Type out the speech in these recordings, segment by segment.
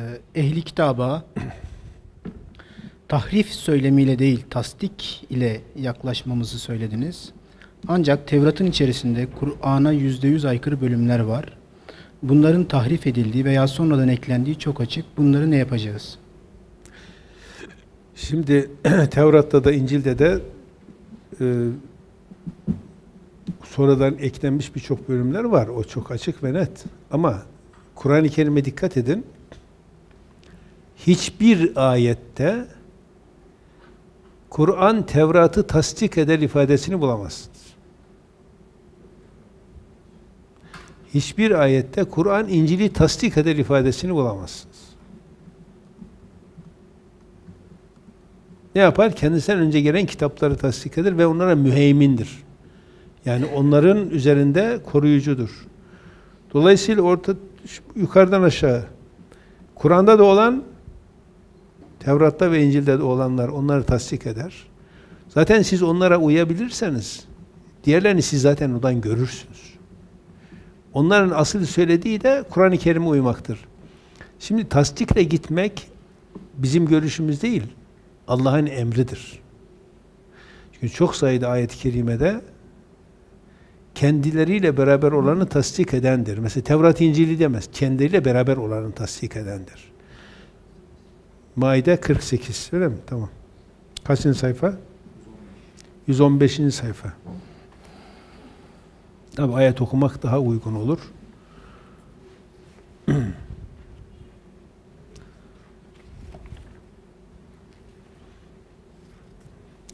Ee, ehli kitaba tahrif söylemiyle değil tasdik ile yaklaşmamızı söylediniz. Ancak Tevrat'ın içerisinde Kur'an'a yüzde yüz aykırı bölümler var. Bunların tahrif edildiği veya sonradan eklendiği çok açık. Bunları ne yapacağız? Şimdi Tevrat'ta da İncil'de de e, sonradan eklenmiş birçok bölümler var. O çok açık ve net. Ama Kur'an-ı Kerim'e dikkat edin. Hiçbir ayette Kur'an Tevrat'ı tasdik eder ifadesini bulamazsınız. Hiçbir ayette Kur'an İncil'i tasdik eder ifadesini bulamazsınız. Ne yapar? Kendisinden önce gelen kitapları tasdik eder ve onlara müheymindir. Yani onların üzerinde koruyucudur. Dolayısıyla orta yukarıdan aşağı Kur'an'da da olan Tevrat'ta ve İncil'de de olanlar onları tasdik eder. Zaten siz onlara uyabilirseniz diğerlerini siz zaten ondan görürsünüz. Onların asıl söylediği de Kur'an-ı Kerim'e uymaktır. Şimdi tasdikle gitmek bizim görüşümüz değil. Allah'ın emridir. Çünkü çok sayıda ayet-i kerimede kendileriyle beraber olanı tasdik edendir. Mesela Tevrat İncil'i demez. Kendileriyle beraber olanı tasdik edendir. Maide 48. Öyle mi? Tamam. Kaçıncı sayfa? 115. sayfa. Tabi ayet okumak daha uygun olur.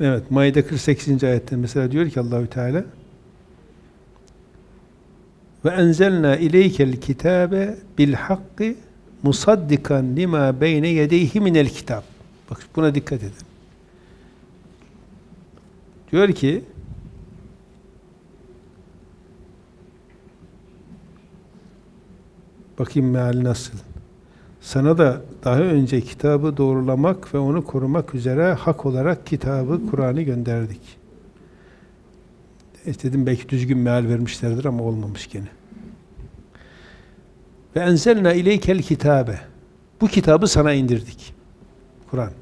evet, Maide 48. ayette mesela diyor ki Allahü Teala ve enzelna ileykel kitabe bil hakki musaddikan lima beyne yedeyhi minel kitap. Bak buna dikkat edin. Diyor ki bakayım meali nasıl. Sana da daha önce kitabı doğrulamak ve onu korumak üzere hak olarak kitabı, Kur'an'ı gönderdik. İşte dedim belki düzgün meal vermişlerdir ama olmamış gene. Ve enzelna ileykel kitabe. Bu kitabı sana indirdik. Kur'an.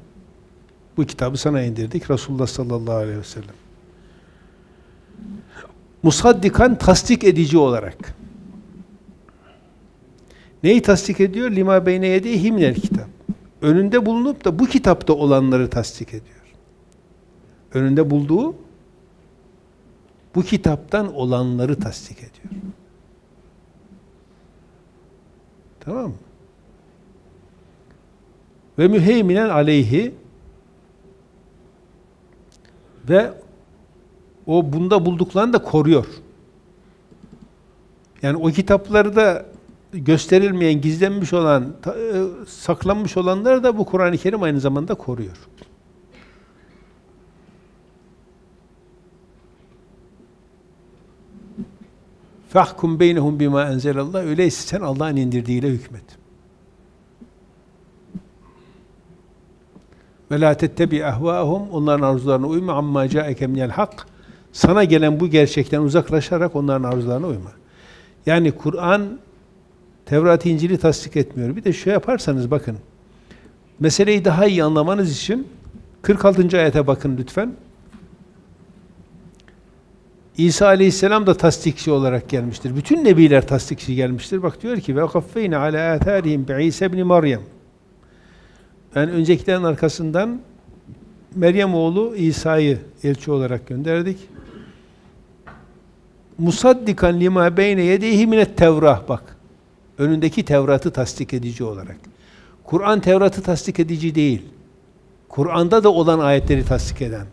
Bu kitabı sana indirdik. Resulullah sallallahu aleyhi ve sellem. Musaddikan tasdik edici olarak. Neyi tasdik ediyor? Lima beyne yedeyhi minel kitap. Önünde bulunup da bu kitapta olanları tasdik ediyor. Önünde bulduğu bu kitaptan olanları tasdik ediyor. Tamam mı? Ve müheyminen aleyhi ve o bunda bulduklarını da koruyor. Yani o kitapları da gösterilmeyen, gizlenmiş olan, e, saklanmış olanları da bu Kur'an-ı Kerim aynı zamanda koruyor. Fahkum beynehum bima enzelallah. Öyleyse sen Allah'ın indirdiğiyle hükmet. Ve la tettebi ahvahum. Onların arzularına uyma. Amma caeke minel hak. Sana gelen bu gerçekten uzaklaşarak onların arzularına uyma. Yani Kur'an Tevrat İncil'i tasdik etmiyor. Bir de şu yaparsanız bakın. Meseleyi daha iyi anlamanız için 46. ayete bakın lütfen. İsa Aleyhisselam da tasdikçi olarak gelmiştir. Bütün nebiler tasdikçi gelmiştir. Bak diyor ki ve kaffeyne ala atharihim bi İsa ibn Meryem. Yani öncekilerin arkasından Meryem oğlu İsa'yı elçi olarak gönderdik. Musaddikan lima beyne yedeyhi minet tevrah bak. Önündeki Tevrat'ı tasdik edici olarak. Kur'an Tevrat'ı tasdik edici değil. Kur'an'da da olan ayetleri tasdik eden.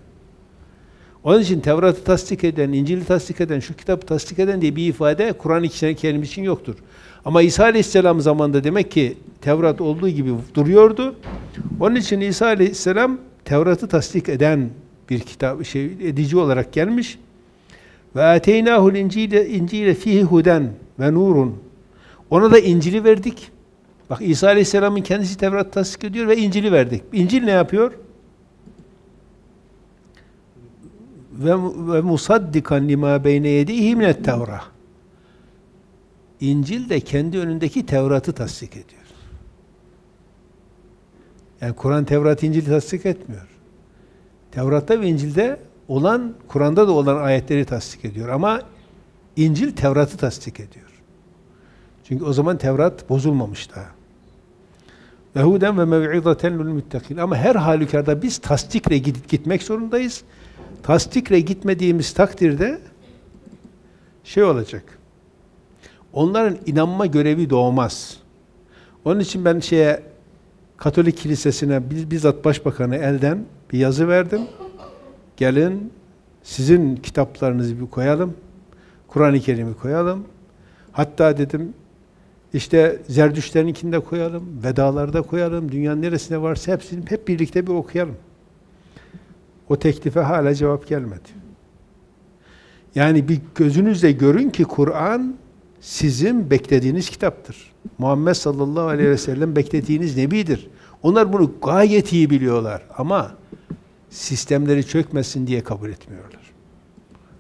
Onun için Tevrat'ı tasdik eden, İncil'i tasdik eden, şu kitabı tasdik eden diye bir ifade Kur'an-ı Kerim için yoktur. Ama İsa Aleyhisselam zamanında demek ki Tevrat olduğu gibi duruyordu. Onun için İsa Aleyhisselam Tevrat'ı tasdik eden bir kitap şey edici olarak gelmiş. Ve ateynahul incile incile fihi huden ve nurun. Ona da İncil'i verdik. Bak İsa Aleyhisselam'ın kendisi Tevrat tasdik ediyor ve İncil'i verdik. İncil ne yapıyor? Ve, ve musaddikan lima beyne yedihi minet tevrah. İncil de kendi önündeki Tevrat'ı tasdik ediyor. Yani Kur'an, Tevrat, İncil'i tasdik etmiyor. Tevrat'ta ve İncil'de olan, Kur'an'da da olan ayetleri tasdik ediyor. Ama İncil Tevrat'ı tasdik ediyor. Çünkü o zaman Tevrat bozulmamış daha. Ve huden ve mev'izaten lil muttakin. Ama her halükarda biz tasdikle gidip gitmek zorundayız. Tasdikle gitmediğimiz takdirde şey olacak. Onların inanma görevi doğmaz. Onun için ben şeye Katolik Kilisesi'ne biz- bizzat Başbakanı elden bir yazı verdim. Gelin sizin kitaplarınızı bir koyalım. Kur'an-ı Kerim'i koyalım. Hatta dedim işte Zerdüştlerinkini de koyalım, Vedalarda koyalım, dünyanın neresine varsa hepsini hep birlikte bir okuyalım. O teklife hala cevap gelmedi. Yani bir gözünüzle görün ki Kur'an sizin beklediğiniz kitaptır. Muhammed sallallahu aleyhi ve sellem beklediğiniz nebidir. Onlar bunu gayet iyi biliyorlar ama sistemleri çökmesin diye kabul etmiyorlar.